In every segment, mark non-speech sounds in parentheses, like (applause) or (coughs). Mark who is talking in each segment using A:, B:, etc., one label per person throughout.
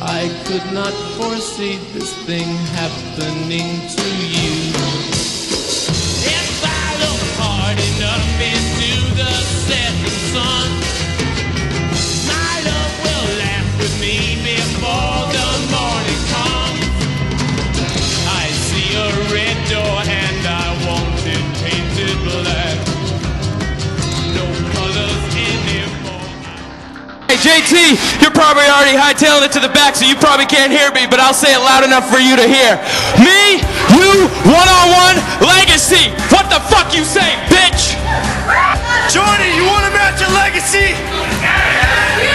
A: I could not foresee this thing happening to you.
B: You're probably already hightailing it to the back, so you probably can't hear me, but I'll say it loud enough for you to hear. Me, you, one-on-one, legacy. What the fuck you say, bitch?
C: Johnny, you want a match at Legacy?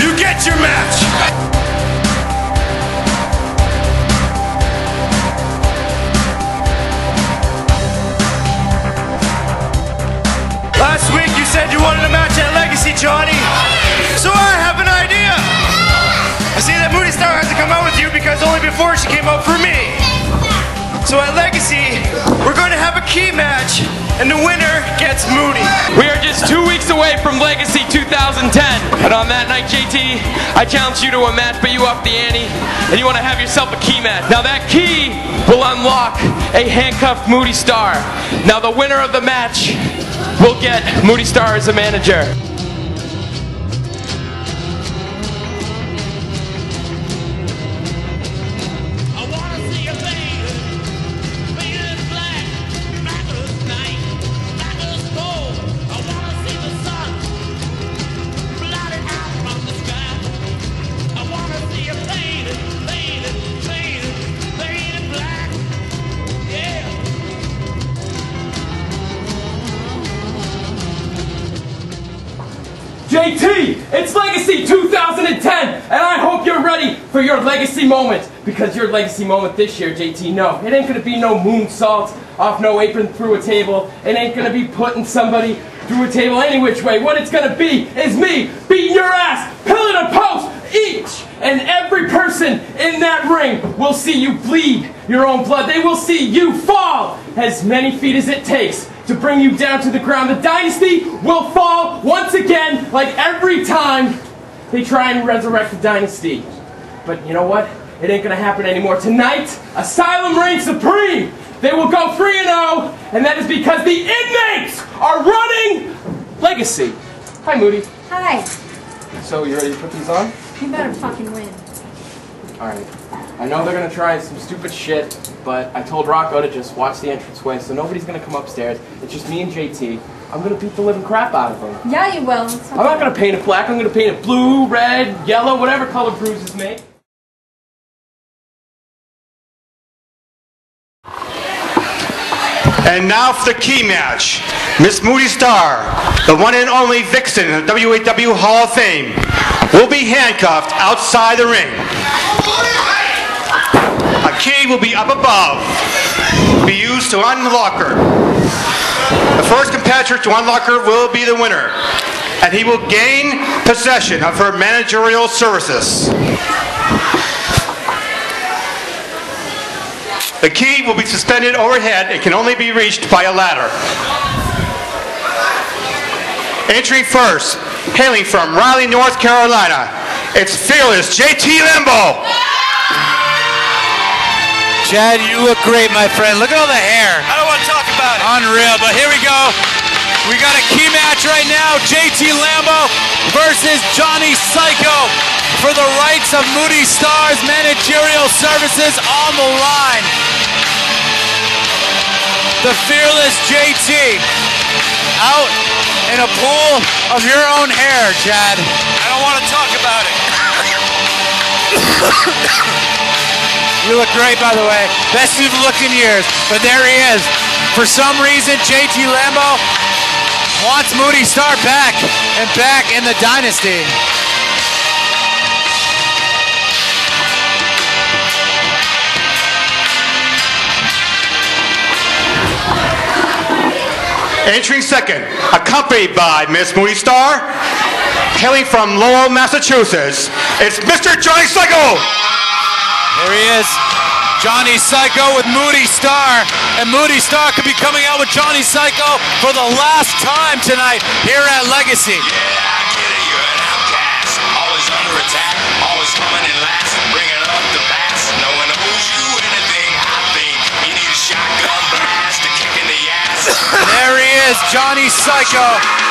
C: You get your match. Last week you said you wanted a match at Legacy, Johnny. Because only before she came out for me. So at Legacy, we're going to have a key match, and the winner gets Moody.
B: We are just two weeks away from Legacy 2010. And on that night, JT, I challenge you to a match, but you up the ante, and you want to have yourself a key match. Now that key will unlock a handcuffed Moody Starr. Now the winner of the match will get Moody Starr as a manager. JT, it's Legacy 2010, and I hope you're ready for your legacy moment. Because your legacy moment this year, JT, no, it ain't gonna be no moonsault off no apron through a table. It ain't gonna be putting somebody through a table any which way. What it's gonna be is me beating your ass, pillar to post, each and every person in that ring will see you bleed your own blood. They will see you fall as many feet as it takes to bring you down to the ground. The dynasty will fall once again, like every time they try and resurrect the dynasty. But you know what? It ain't gonna happen anymore. Tonight, Asylum reigns supreme. They will go 3 0, and that is because the inmates are running Legacy. Hi, Moody.
D: Hi.
B: So, you ready to put these on?
D: You better fucking win.
B: Alright. I know they're gonna try some stupid shit, but I told Rocco to just watch the entranceway, so nobody's gonna come upstairs. It's just me and JT. I'm gonna beat the living crap out of him.
D: Yeah, you will. It's
B: I'm not gonna paint it black, I'm gonna paint it blue, red, yellow, whatever color bruises make.
C: And now for the key match. Miss Moody Starr, the one and only vixen in the WAW Hall of Fame, will be handcuffed outside the ring. Key will be up above, be used to unlock her. The first competitor to unlock her will be the winner, and he will gain possession of her managerial services. The key will be suspended overhead and can only be reached by a ladder. Entering first, hailing from Raleigh, North Carolina, it's fearless JT Lambo.
E: Chad, you look great, my friend. Look at all the hair.
C: I don't want to talk about it.
E: Unreal, but here we go.
D: We got a key match right now. JT Lambo versus Johnny Psycho for the rights of Moody Starr's managerial services on the line. The fearless JT out in a pool of your own hair, Chad.
C: I don't want to talk about it. (laughs)
D: You look great, by the way. Best you've looked in years. But there he is. For some reason, JT Lambo wants Moody Starr back and back in the dynasty.
E: Entering second, accompanied by Miss Moody Starr, hailing from Lowell, Massachusetts, it's Mr. Johnny Psycho!
D: There he is. Johnny Psycho with Moody Starr. And Moody Starr could be coming out with Johnny Psycho for the last time tonight here at Legacy.
F: Yeah, I get it, you're an outcast. Always under attack, always coming in last. Bringing up the past. No one owes you anything, I think. You need a shotgun blast, a kick in the ass.
D: There he is, Johnny Psycho.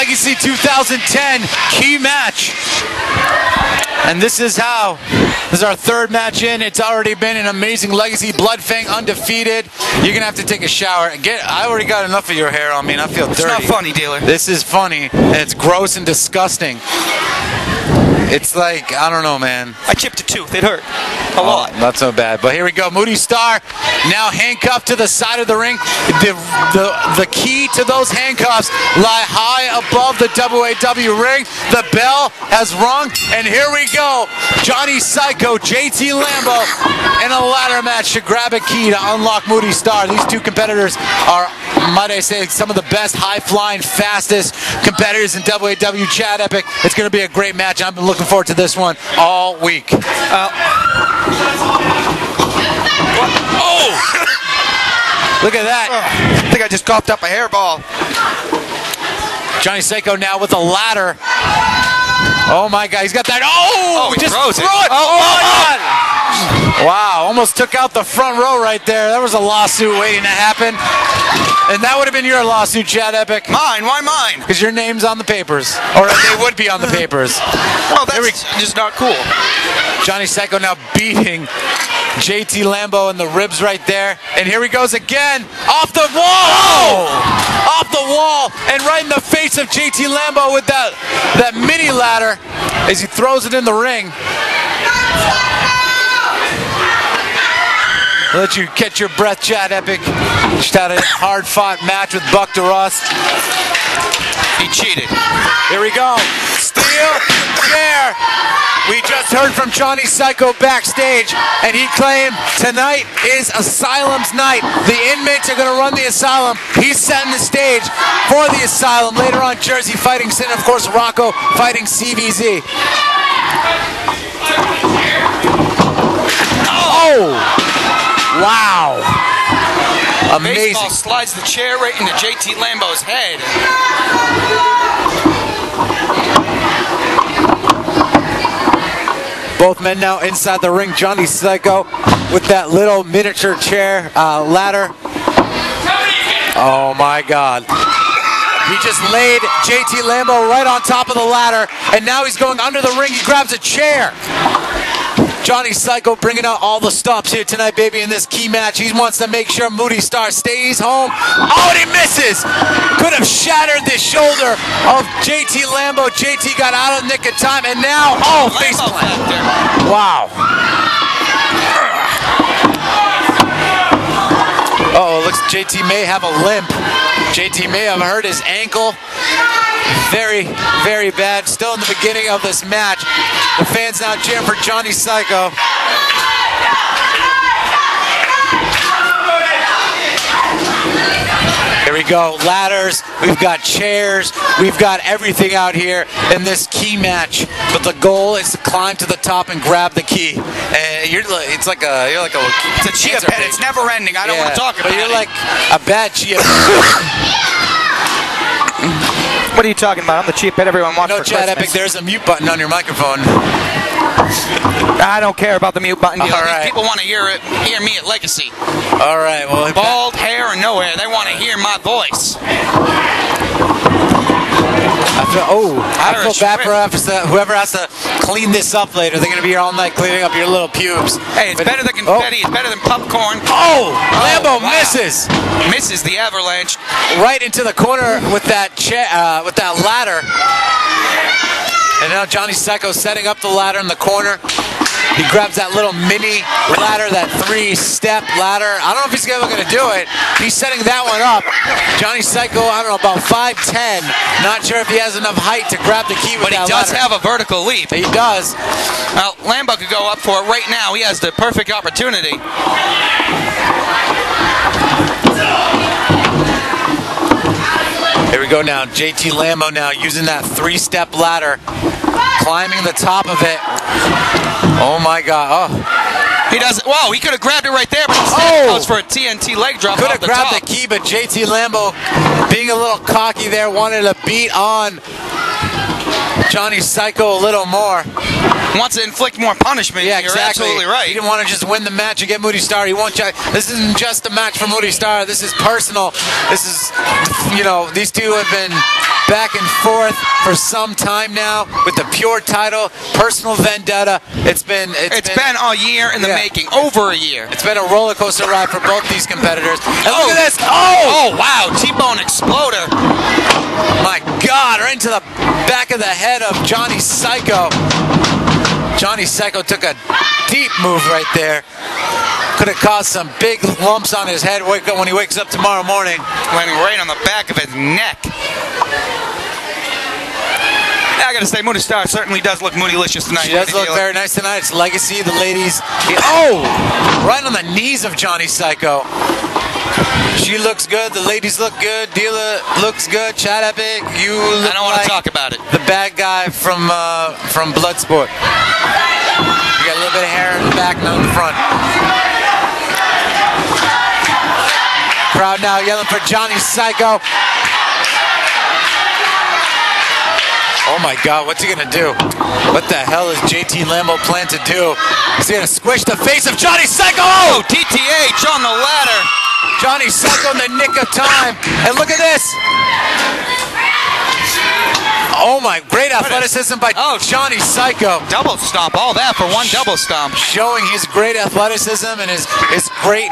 D: Legacy 2010 key match. And this is how. This is our third match in. It's already been an amazing legacy. Bloodfang undefeated. You're gonna have to take a shower. Get. I already got enough of your hair on me, and I feel dirty.
C: It's not funny, dealer.
D: This is funny, and it's gross and disgusting. It's like I don't know, man.
C: I chipped a tooth. It hurt. A lot.
D: Oh, not so bad. But here we go. Moody Starr now handcuffed to the side of the ring. The, the, the key to those handcuffs lie high above the WAW ring. The bell has rung, and here we go. Johnny Psycho, JT Lambo, in a ladder match to grab a key to unlock Moody Starr. These two competitors are, might I say, some of the best high flying, fastest competitors in WAW Chad Epic. It's going to be a great match. I've been looking forward to this one all week.
C: Uh, oh! (laughs)
D: Look at that. Oh.
C: I think I just coughed up a hairball.
D: Johnny Psycho now with a ladder. Oh my God, he's got that. Oh,
C: Oh, he
D: just
C: throws it.
D: threw it.
C: Oh,
D: Oh, oh my oh. God. Wow, almost took out the front row right there. That was a lawsuit waiting to happen. And that would have been your lawsuit, Chad Epic.
C: Mine? Why mine?
D: Because your name's on the papers. Or they would be on the (laughs) papers.
C: Oh, that's just not cool.
D: Johnny Psycho now beating JT Lambo in the ribs right there. And here he goes again. Off the wall! Oh! Off the wall! And right in the face of JT Lambo with that, that mini ladder as he throws it in the ring. Let you catch your breath, Chad Epic. Just had a hard fought match with Buck DeRoss.
C: He cheated.
D: Here we go. Steel chair. We just heard from Johnny Psycho backstage, and he claimed tonight is Asylum's night. The inmates are going to run the asylum. He's setting the stage for the asylum. Later on, Jersey fighting Sin, of course, Rocco fighting CVZ. Oh! Wow! Amazing.
C: Baseball slides the chair right into JT Lambo's head.
D: Both men now inside the ring. Johnny Psycho with that little miniature chair uh, ladder. Oh my God. He just laid JT Lambo right on top of the ladder, and now he's going under the ring. He grabs a chair. Johnny Psycho bringing out all the stops here tonight, baby, in this key match. He wants to make sure Moody Starr stays home. Oh, and he misses! Could have shattered the shoulder of JT Lambo. JT got out of the nick of time, and now, oh, face plant. Wow. Oh, looks JT may have a limp. JT may have hurt his ankle. Very, very bad. Still in the beginning of this match. The fans now cheering for Johnny Psycho. Here we go. Ladders, we've got chairs, we've got everything out here in this key match. But the goal is to climb to the top and grab the key. And you're like, it's like a, you're like a,
G: It's a chia pet. It's never ending. I don't want to talk about it.
D: But you're
G: it.
D: like a bad chia. (laughs)
G: what are you talking about? I'm the cheap pet everyone wants
D: no,
G: for
D: Chad
G: Christmas.
D: Epic, there's a mute button on your microphone.
G: I don't care about the mute button.
D: All right.
G: People want to hear it, hear me at Legacy.
D: All right, well,
G: Bald hair or no hair, they want to hear my voice.
D: I feel, oh, I feel bad for whoever has to clean this up later. They're going to be here all night cleaning up your little pubes.
G: Hey, it's
D: But-
G: better than confetti. It's better than popcorn.
D: Oh, Lambo
G: wow.
D: misses
G: Misses the avalanche.
D: right into the corner with that uh, with that ladder. And now Johnny Psycho setting up the ladder in the corner. He grabs that little mini ladder, that three-step ladder. I don't know if he's ever going to do it. He's setting that one up. Johnny Psycho, I don't know, about 5'10". Not sure if he has enough height to grab the key with
G: But he does
D: ladder.
G: have a vertical leap.
D: He does.
G: Now, Lambo could go up for it right now. He has the perfect opportunity.
D: Here we go now. JT Lambo now using that three-step ladder, climbing the top of it. Oh my God! Oh,
G: He does. Whoa, he could have grabbed it right there, but instead
D: Oh!
G: goes for a TNT leg drop
D: could have grabbed
G: top.
D: the key, but JT Lambo, being a little cocky there, wanted to beat on Johnny Psycho a little more.
G: Wants to inflict more punishment.
D: Yeah,
G: You're
D: exactly.
G: absolutely
D: He didn't want to just win the match and get Moody Starr. He wants. This isn't just a match for Moody Starr. This is personal. This is, you know, these two have been back and forth for some time now with the pure title, personal vendetta. It's been. it's
G: It's been a year in the
D: Yeah.
G: making, over a year.
D: It's been a roller coaster ride for both these competitors. And
G: Oh.
D: look at oh. this!
G: Oh, Oh wow, T-bone exploder.
D: My God! Right into the back of the head of Johnny Psycho. Johnny Psycho took a deep move right there. Could have caused some big lumps on his head wake up when he wakes up tomorrow morning.
G: landing right on the back of his neck. I gotta say, Moody Starr certainly does look moodylicious tonight.
D: She does look very nice tonight. It's Legacy, the ladies. Oh! Right on the knees of Johnny Psycho. She looks good. The ladies look good. Dealer looks good. Chad Epic, you look
G: I don't want
D: like
G: to talk about it.
D: the bad guy from uh, from Bloodsport. You got a little bit of hair in the back, none in the front. Crowd now yelling for Johnny Psycho. Oh my God, what's he gonna do? What the hell is JT Lambo plan to do? Is he gonna squish the face of Johnny Psycho?
G: Oh, TTH on the ladder.
D: Johnny Psycho in the nick of time. And look at this. Oh my, great athleticism by
G: Oh.
D: Johnny Psycho.
G: Double stomp, all that for one double stomp.
D: Showing his great athleticism and his, his great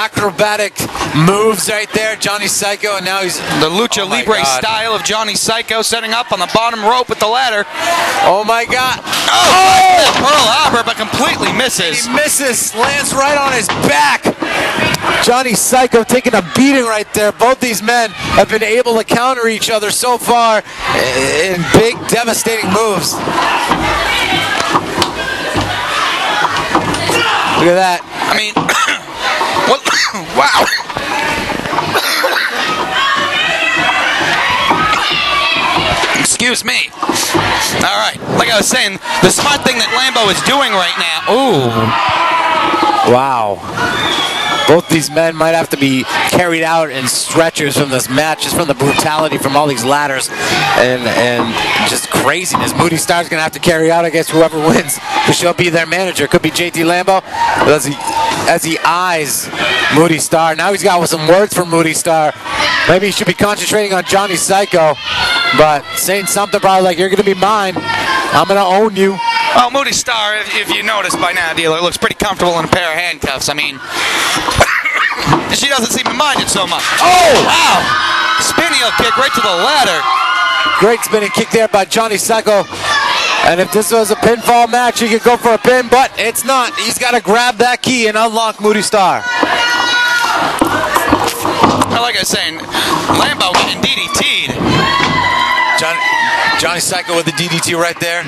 D: acrobatic moves right there. Johnny Psycho, and now he's
G: The Lucha
D: Oh
G: Libre
D: God.
G: style of Johnny Psycho setting up on the bottom rope with the ladder.
D: Oh my God. Oh!
G: oh! Pearl Harbor, but completely misses.
D: He misses, lands right on his back. Johnny Psycho taking a beating right there. Both these men have been able to counter each other so far in big, devastating moves. Look at that.
G: I mean, (coughs) what? (coughs) wow. Excuse me. All right. Like I was saying, the smart thing that Lambo is doing right now. Ooh.
D: Wow. Both these men might have to be carried out in stretchers from this match, just from the brutality from all these ladders and and just craziness. Moody Starr's gonna have to carry out, guess, whoever (laughs) wins, because she'll be their manager. Could be JT Lambo as he as he eyes Moody Starr. Now he's got some words for Moody Starr. Maybe he should be concentrating on Johnny Psycho, but saying something probably like, "You're gonna be mine. I'm gonna own you."
G: Well, Moody Starr, if, if you notice by now, dealer, looks pretty comfortable in a pair of handcuffs. I mean, (coughs) she doesn't seem to mind it so much. Oh, wow. Spin heel kick right to the ladder.
D: Great spinning kick there by Johnny Psycho. And if this was a pinfall match, he could go for a pin, but it's not. He's got to grab that key and unlock Moody Starr.
G: Well, like I was saying, Lambo getting DDT'd.
D: Johnny, Johnny Psycho with the DDT right there.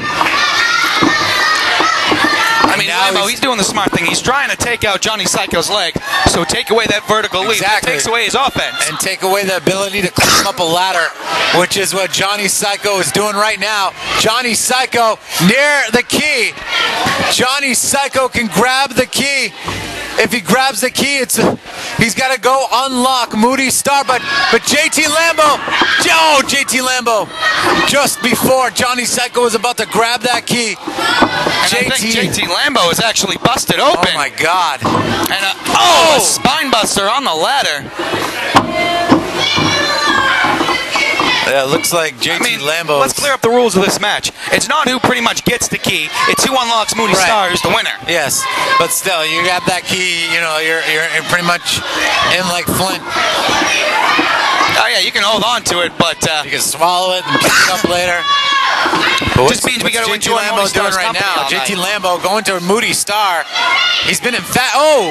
D: Now he's-
G: he's doing the smart thing. He's trying to take out Johnny Psycho's leg. So take away that vertical leap.
D: Exactly.
G: takes away his offense.
D: and take away the ability to climb up a ladder, which is what Johnny Psycho is doing right now. Johnny Psycho near the key. Johnny Psycho can grab the key. If he grabs the key, it's he's got to go unlock Moody Starr. But but JT Lambo, oh JT Lambo, just before Johnny Psycho was about to grab that key,
G: think JT Lambo is actually busted oh open.
D: Oh my God!
G: And a, oh, a oh! spine buster on the ladder.
D: Yeah, it looks like JT
G: I mean,
D: Lambo.
G: let's clear up the rules of this match. It's not who pretty much gets the key. It's who unlocks Moody
D: Right.
G: Star who's the winner.
D: Yes, but still, you got that key. You know, you're you're, you're pretty much in like Flint.
G: Oh yeah, you can hold on to it, but uh,
D: You can swallow it and pick it up later. (laughs)
G: Just means we gotta
D: JT
G: enjoy
D: Lambo
G: Moody
D: doing right now. JT. Lambo going to Moody Starr. He's been in fat. Oh,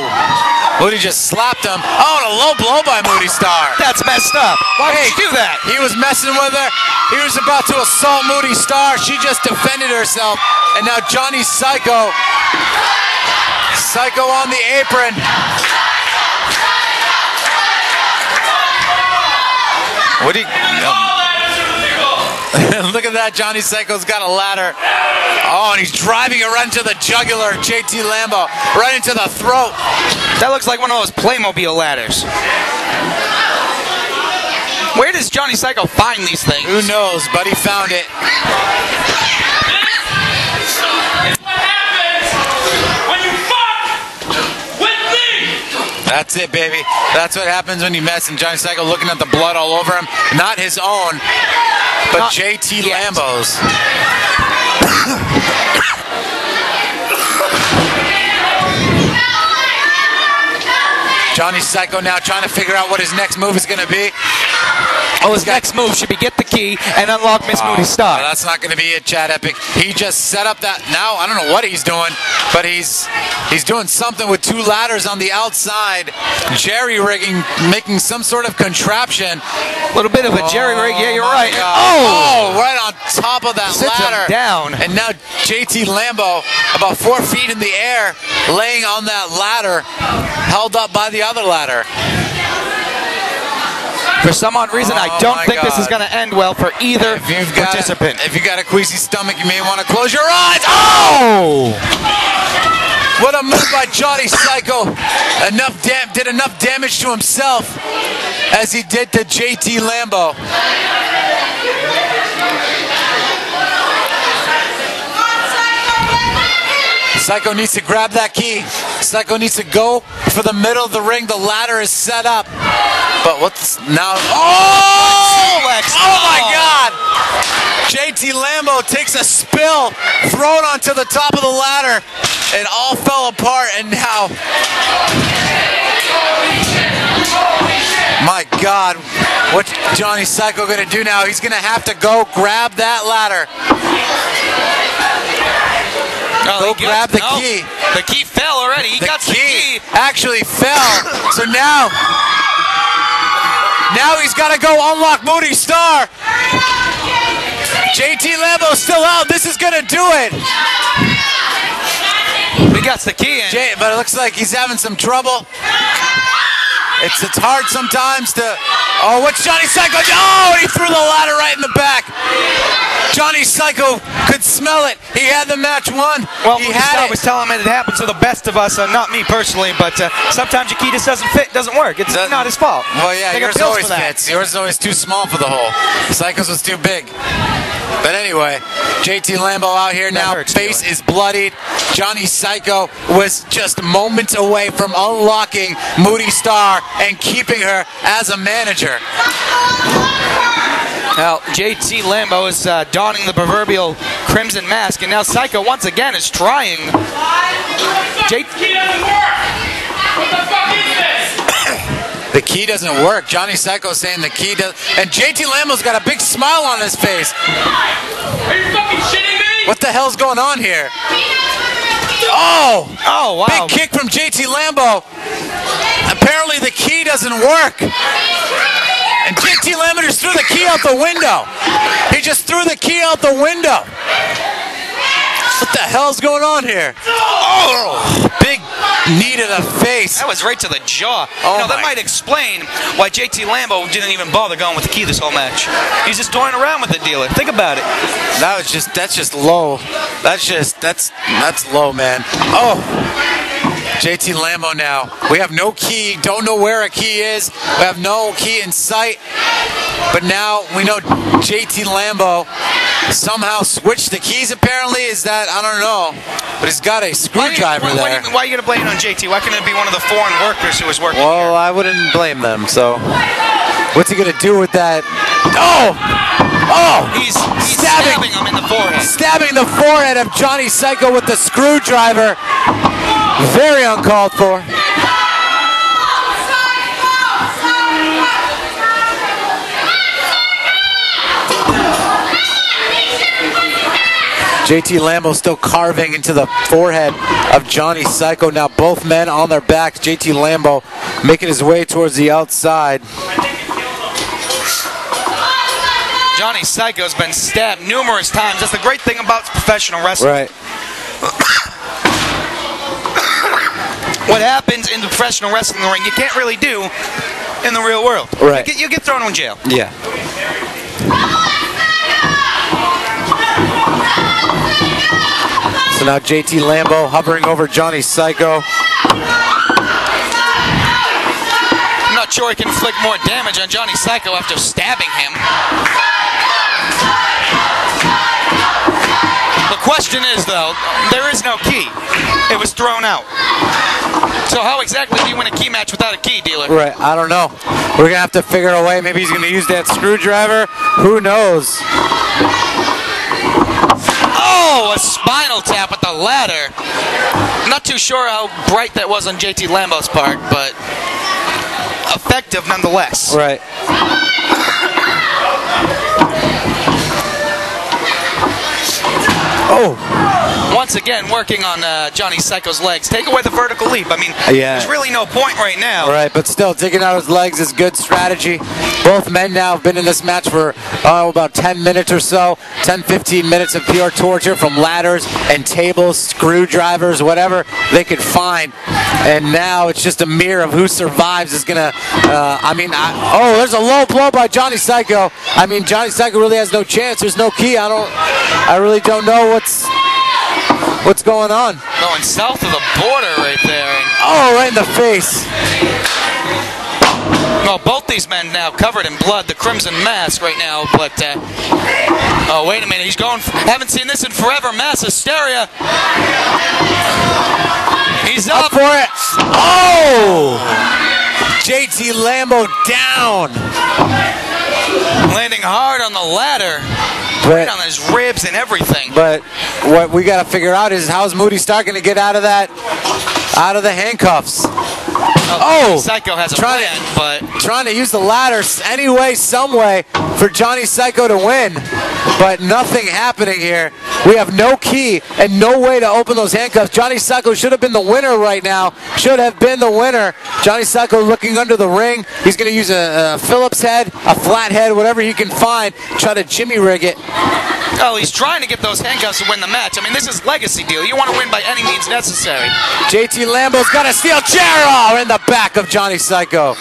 D: Moody just slapped him. Oh, and a low blow by Moody Starr.
G: that's messed up. Why
D: Hey,
G: would you do that?
D: He was messing with her. He was about to assault Moody Starr. She just defended herself. And now Johnny Psycho. Psycho on the apron. What do you. (laughs) Look at that. Johnny Psycho's got a ladder. Oh, and he's driving it right into the jugular, JT Lambo. Right into the throat.
G: That looks like one of those Playmobil ladders. Where does Johnny Psycho find these things?
D: Who knows, but he found it.
A: What happens when you fuck with me?
D: That's it, baby. That's what happens when you mess. And Johnny Psycho looking at the blood all over him. Not his own, but
G: Not
D: JT
G: yet.
D: Lambo's. Johnny Psycho now trying to figure out what his next move is going to be.
G: Oh, his next move should be get the key and unlock Miss Moody
D: Oh,
G: Star.
D: that's not going to be it, Chad Epic. He just set up that. Now I don't know what he's doing, but he's he's doing something with two ladders on the outside, jerry rigging, making some sort of contraption.
G: A little bit of a oh jerry rig. Yeah, you're right. Oh!
D: Oh, right on top of that
G: Sits
D: ladder.
G: down.
D: And now JT Lambo, about four feet in the air, laying on that ladder, held up by the other ladder.
G: For some odd reason, I
D: Oh,
G: don't
D: my
G: think this is going to end well for either
D: If you've got
G: participant.
D: if you got a queasy stomach, you may want to close your eyes. Oh! What a move by Johnny Psycho! Enough dam- did enough damage to himself as he did to JT Lambo. Psycho needs to grab that key. Psycho needs to go for the middle of the ring. The ladder is set up. But what's now? Oh! Oh my oh. God! JT Lambo takes a spill, thrown onto the top of the ladder. It all fell apart, and now. My God, what's Johnny Psycho gonna do now? He's gonna have to go grab that ladder.
G: Oh,
D: Go grab the
G: no.
D: key.
G: The key fell already. He
D: The
G: got the
D: key
G: key.
D: actually fell. So now, now he's got to go unlock Moody Starr. JT Lambo's still out. This is gonna do it.
G: He got the key in.
D: Jay, but it looks like he's having some trouble. It's it's hard sometimes to. Oh, what's Johnny Psycho? Oh, he threw the ladder right in the back. Johnny Psycho could smell it. He had the match won.
G: Well,
D: he had it.
G: was telling me it happens to the best of us, uh, not me personally, but uh, sometimes your key just doesn't fit, doesn't work. It's
D: Doesn't-
G: not his fault.
D: Well, yeah,
G: got
D: yours always fits. Yours is always too small for the hole. Psycho's was too big. But anyway, JT Lambo out here now.
G: hurts,
D: Face
G: Taylor.
D: is bloodied. Johnny Psycho was just moments away from unlocking Moody Starr and keeping her as a manager.
G: Now, JT Lambo is uh, donning the proverbial crimson mask, and now Psycho once again is trying. J-
A: the fuck is this?
D: The key doesn't work. Johnny Psycho saying the key does. And JT Lambo's got a big smile on his face.
A: Are you fucking shitting me?
D: What the hell's going on here? Oh!
G: oh, wow.
D: Big kick from JT Lambo. Apparently the key doesn't work. And JT Lambo just threw the key out the window. He just threw the key out the window. What the hell's going on here?
G: Oh!
D: Big knee to the face.
G: That was right to the jaw.
D: Oh
G: you know, that might explain why JT Lambo didn't even bother going with the key this whole match. He's just toying around with the dealer. Think about it.
D: That was just that's just low. That's just that's that's low, man. Oh. JT Lambo now. We have no key, don't know where a key is. We have no key in sight. But now we know JT Lambo somehow switched the keys apparently. Is that I don't know. But he's got a screwdriver
G: why, why,
D: there.
G: Why, why are you going to blame it on JT? Why couldn't it be one of the foreign workers who was working
D: Well, I wouldn't blame them. So, what's he gonna do with that? Oh, oh!
G: He's, he's
D: stabbing,
G: stabbing him in the forehead.
D: stabbing the forehead of Johnny Psycho with the screwdriver. Very uncalled for. JT Lambo still carving into the forehead of Johnny Psycho. Now both men on their backs. JT Lambo making his way towards the outside.
G: Johnny Psycho's been stabbed numerous times. That's the great thing about professional wrestling.
D: Right. (coughs) (coughs)
G: What happens in the professional wrestling ring, you can't really do in the real world.
D: Right.
G: You get, you get thrown in jail.
D: Yeah. So now JT Lambo hovering over Johnny Psycho.
G: I'm not sure he can inflict more damage on Johnny Psycho after stabbing him. The question is, though, there is no key. It was thrown out. So how exactly do you win a key match without a key, dealer?
D: Right, I don't know. We're gonna have to figure a way. Maybe he's gonna use that screwdriver. Who knows?
G: Oh, a spinal tap with the ladder. Not too sure how bright that was on JT Lambo's part, but effective nonetheless.
D: Right. Oh,
G: Once again, working on uh, Johnny Psycho's legs. Take away the vertical leap. I mean,
D: Yeah.
G: there's really no point right now.
D: Right, but still, taking out his legs is good strategy. Both men now have been in this match for oh, about 10 minutes or so. 10, 15 minutes of pure torture from ladders and tables, screwdrivers, whatever they could find. And now it's just a mirror of who survives is going to. Uh, I mean, I, oh, there's a low blow by Johnny Psycho. I mean, Johnny Psycho really has no chance. There's no key. I don't. I really don't know what's what's going on.
G: Going south of the border right there.
D: Oh, right in the face.
G: well, both these men now covered in blood. The Crimson Mask right now, but. Uh, oh, wait a minute. He's going. Haven't seen this in forever. Mass hysteria. He's
D: Up
G: up.
D: for it. Oh! JT Lambo down.
G: Landing hard on the ladder. Right on his ribs and everything.
D: but what we got to figure out is how's Moody Stark going to get out of that, out of the handcuffs? Oh, oh!
G: Psycho has a
D: Trying
G: plan,
D: to-
G: but
D: Trying to use the ladder s- any way, some way for Johnny Psycho to win, but nothing happening here. We have no key and no way to open those handcuffs. Johnny Psycho should have been the winner right now. Should have been the winner. Johnny Psycho looking under the ring. He's going to use a, a Phillips head, a flat head, whatever he can find. Try to jimmy rig it.
G: oh, he's trying to get those handcuffs to win the match. I mean, this is legacy deal. You want to win by any means necessary.
D: JT Lambo's got a steel chair oh, in the back of Johnny Psycho.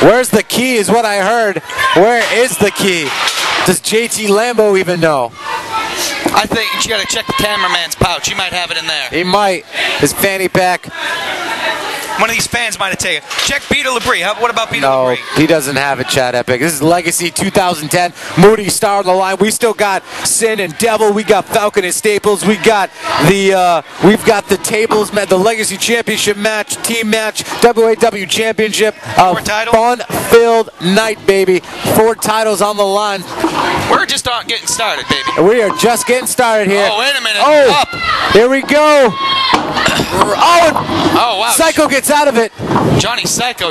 D: Where's the key is what I heard. Where is the key? Does JT Lambo even know?
G: I think you got to check the cameraman's pouch. He might have it in there.
D: He might. His fanny pack.
G: One of these fans might have taken. it. Check Peter Labrie. How, what about Peter
D: No,
G: Labrie?
D: he doesn't have it, Chad Epic. This is Legacy 2010. Moody Starr on the line. We still got Sin and Devil. We got Falcon and Staples. We got the uh, we've got the tables match, the Legacy Championship match, team match, WAW Championship. A
G: Four title?
D: fun-filled night, baby. Four titles on the line.
G: We're just not getting started, baby.
D: We are just getting started here.
G: Oh, wait a minute.
D: Oh,
G: Up.
D: here we go. (coughs) Oh,
G: Oh, wow.
D: Psycho gets out of it.
G: Johnny Psycho,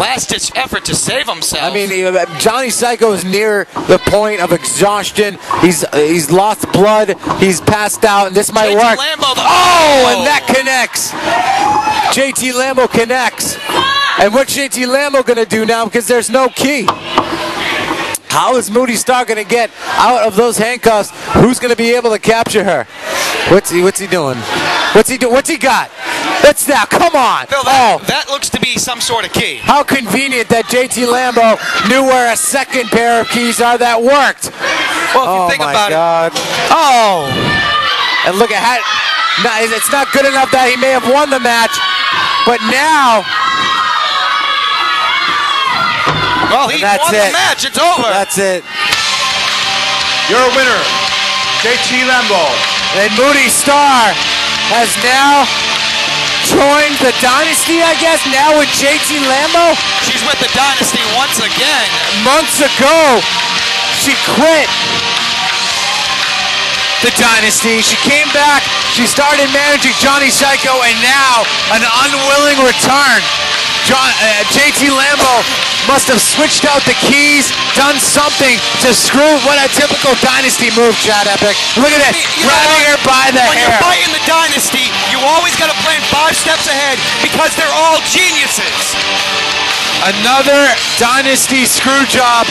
G: last ditch effort to save himself.
D: I mean, Johnny Psycho is near the point of exhaustion. He's he's lost blood. He's passed out, this might
G: JT
D: work.
G: Lambo, the-
D: oh, and oh! that connects. JT Lambo connects. And what's JT Lambo gonna do now? Because there's no key. How is Moody Starr going to get out of those handcuffs? Who's going to be able to capture her? What's he? What's he doing? What's he do? What's he got? That's now. Come on.
G: Phil, that,
D: oh,
G: that looks to be some sort of key.
D: how convenient that JT Lambo knew where a second pair of keys are that worked.
G: Well, if
D: oh
G: you think
D: my
G: about
D: God. Oh. And look at how. It's not good enough that he may have won the match, but now
G: it, well, he
D: that's
G: won
D: it.
G: the match. It's over.
D: that's it.
E: Your winner, JT Lambo.
D: And Moody Starr has now joined the dynasty, I guess, now with JT Lambo.
G: She's with the Dynasty once again.
D: Months ago, she quit the dynasty. She came back, she started managing Johnny Psycho, and now an unwilling return. John, uh, JT Lambo must have switched out the keys, done something to screw what a typical dynasty move, Chad Epic. Look at
G: You know
D: grabbing her by the
G: when
D: hair.
G: you're fighting the Dynasty, you always got to plan five steps ahead because they're all geniuses.
D: Another dynasty screw job